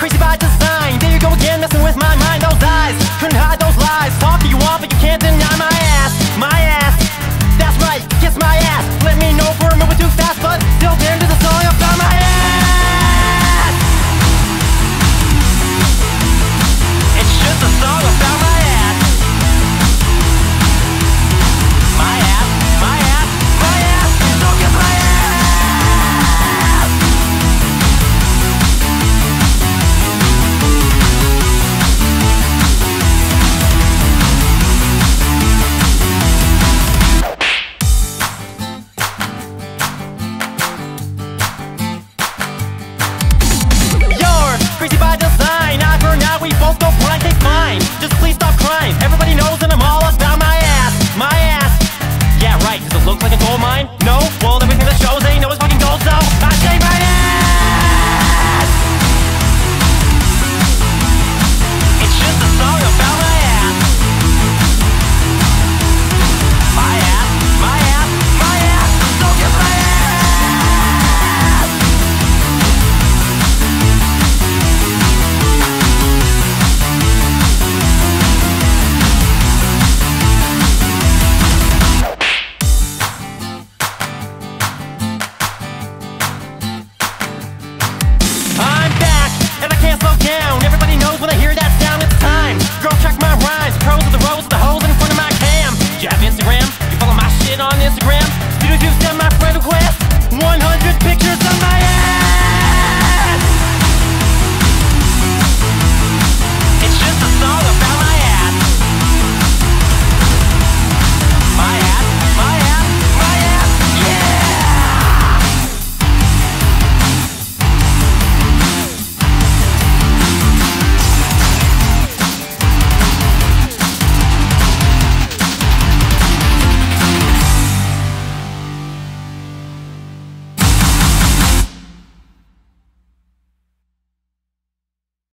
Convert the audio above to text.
crazy by design. There you go again, messing with my mind. Those eyes, couldn't hide those lies. Talk you want, but you can't deny my